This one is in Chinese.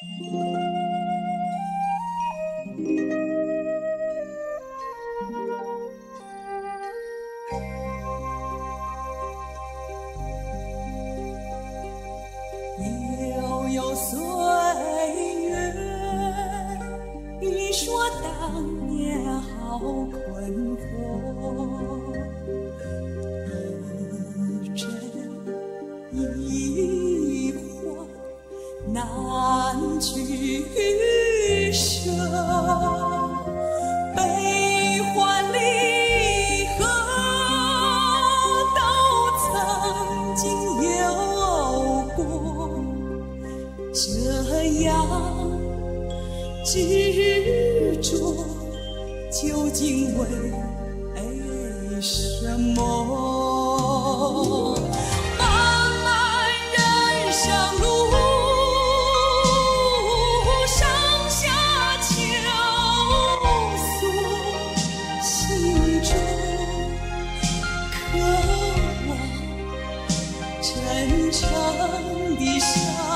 悠悠岁月，你说当年好困惑，一真一幻难取舍，悲欢离合都曾经有过，这样执着究竟为什么？长的相